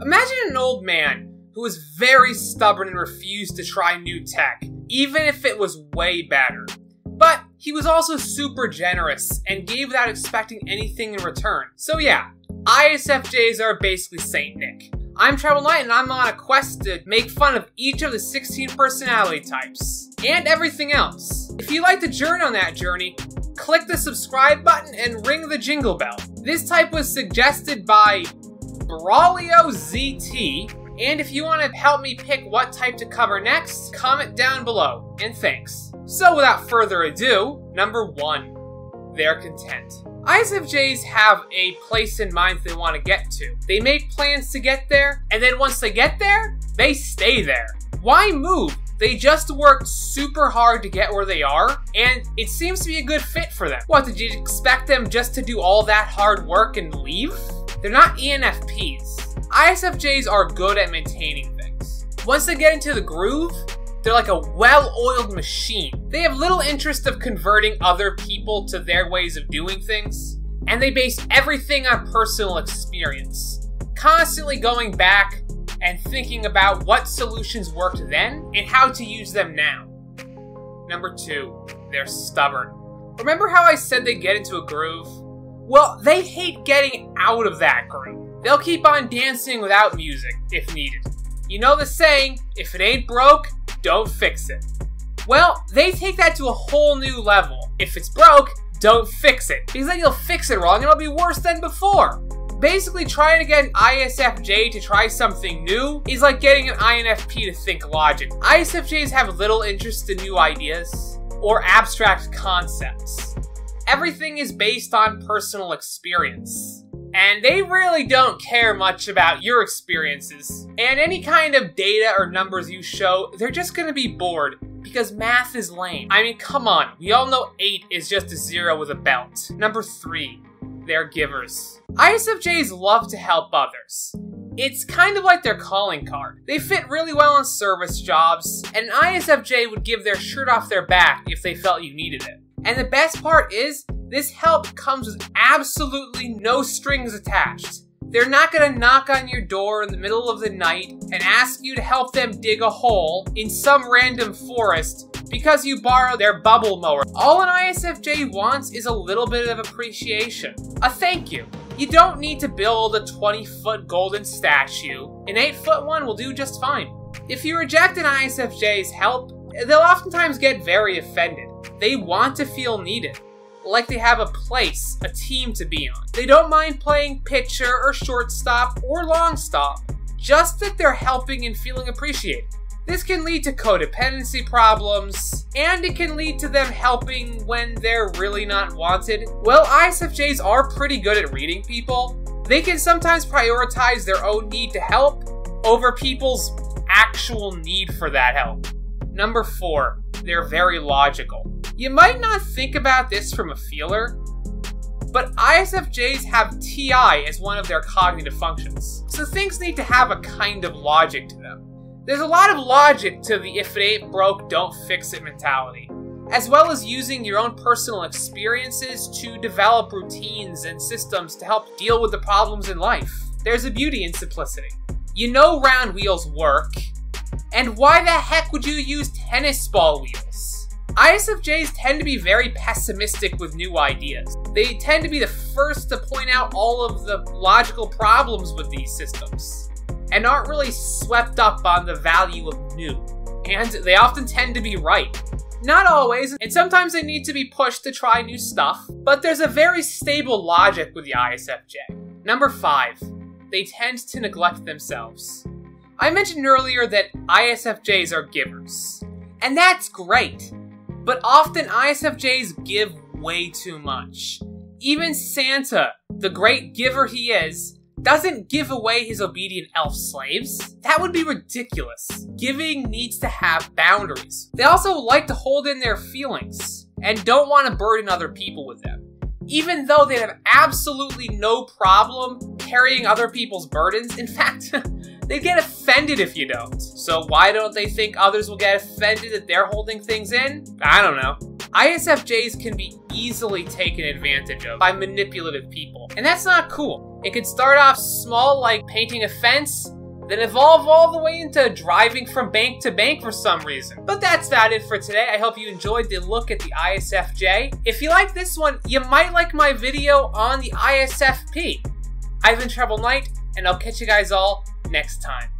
Imagine an old man who was very stubborn and refused to try new tech, even if it was way better. But he was also super generous and gave without expecting anything in return. So yeah, ISFJs are basically Saint Nick. I'm Treble Knight and I'm on a quest to make fun of each of the 16 personality types. And everything else. If you like to journey on that journey, click the subscribe button and ring the jingle bell. This type was suggested by Brawlio ZT, and if you want to help me pick what type to cover next, comment down below, and thanks. So without further ado, number one, they're content. ISFJs have a place in mind they want to get to. They make plans to get there, and then once they get there, they stay there. Why move? They just worked super hard to get where they are, and it seems to be a good fit for them. What, did you expect them just to do all that hard work and leave? They're not ENFPs. ISFJs are good at maintaining things. Once they get into the groove, they're like a well-oiled machine. They have little interest of converting other people to their ways of doing things, and they base everything on personal experience. Constantly going back and thinking about what solutions worked then and how to use them now. Number two, they're stubborn. Remember how I said they get into a groove? Well, they hate getting out of that groove. They'll keep on dancing without music, if needed. You know the saying, if it ain't broke, don't fix it. Well, they take that to a whole new level. If it's broke, don't fix it, because then you'll fix it wrong and it'll be worse than before. Basically, trying to get an ISFJ to try something new is like getting an INFP to think logic. ISFJs have little interest in new ideas or abstract concepts. Everything is based on personal experience. And they really don't care much about your experiences. And any kind of data or numbers you show, they're just gonna be bored because math is lame. I mean, come on, we all know 8 is just a zero with a belt. Number 3, they're givers. ISFJs love to help others. It's kind of like their calling card. They fit really well in service jobs, and an ISFJ would give their shirt off their back if they felt you needed it. And the best part is, this help comes with absolutely no strings attached. They're not gonna knock on your door in the middle of the night and ask you to help them dig a hole in some random forest because you borrowed their bubble mower. All an ISFJ wants is a little bit of appreciation. A thank you. You don't need to build a 20 foot golden statue. An 8 foot one will do just fine. If you reject an ISFJ's help, they'll oftentimes get very offended. They want to feel needed. Like they have a place, a team to be on. They don't mind playing pitcher or shortstop or long stop, just that they're helping and feeling appreciated. This can lead to codependency problems, and it can lead to them helping when they're really not wanted. Well, ISFJs are pretty good at reading people. They can sometimes prioritize their own need to help over people's actual need for that help. Number four, they're very logical. You might not think about this from a feeler, but ISFJs have TI as one of their cognitive functions, so things need to have a kind of logic to them. There's a lot of logic to the if it ain't broke, don't fix it mentality, as well as using your own personal experiences to develop routines and systems to help deal with the problems in life. There's a beauty in simplicity. You know round wheels work, and why the heck would you use tennis ball wheels? ISFJs tend to be very pessimistic with new ideas. They tend to be the first to point out all of the logical problems with these systems and aren't really swept up on the value of new. And they often tend to be right. Not always, and sometimes they need to be pushed to try new stuff, but there's a very stable logic with the ISFJ. Number 5. They tend to neglect themselves. I mentioned earlier that ISFJs are givers. And that's great, but often ISFJs give way too much. Even Santa, the great giver he is, doesn't give away his obedient elf slaves. That would be ridiculous. Giving needs to have boundaries. They also like to hold in their feelings and don't want to burden other people with them. Even though they have absolutely no problem carrying other people's burdens, in fact, they get offended if you don't. So why don't they think others will get offended that they're holding things in? I don't know. ISFJs can be easily taken advantage of by manipulative people, and that's not cool. It could start off small, like painting a fence, then evolve all the way into driving from bank to bank for some reason. But that's about it for today. I hope you enjoyed the look at the ISFJ. If you like this one, you might like my video on the ISFP. I've been Treble Knight, and I'll catch you guys all next time.